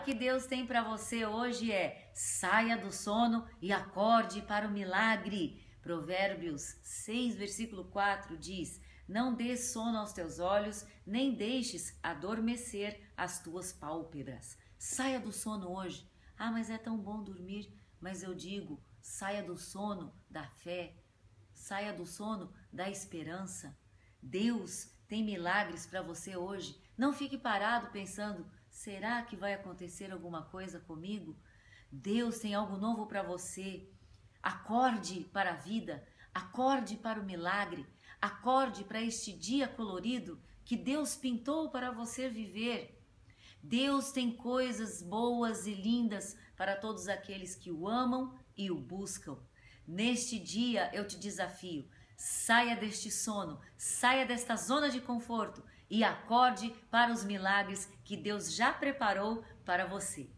que Deus tem para você hoje é: saia do sono e acorde para o milagre. Provérbios 6, versículo 4 diz: Não dês sono aos teus olhos, nem deixes adormecer as tuas pálpebras. Saia do sono hoje. Ah, mas é tão bom dormir. Mas eu digo: saia do sono da fé, saia do sono da esperança. Deus tem milagres para você hoje. Não fique parado pensando: será que vai acontecer alguma coisa comigo? Deus tem algo novo para você. Acorde para a vida, acorde para o milagre, acorde para este dia colorido que Deus pintou para você viver. Deus tem coisas boas e lindas para todos aqueles que o amam e o buscam. Neste dia eu te desafio: saia deste sono, saia desta zona de conforto e acorde para os milagres que Deus já preparou para você.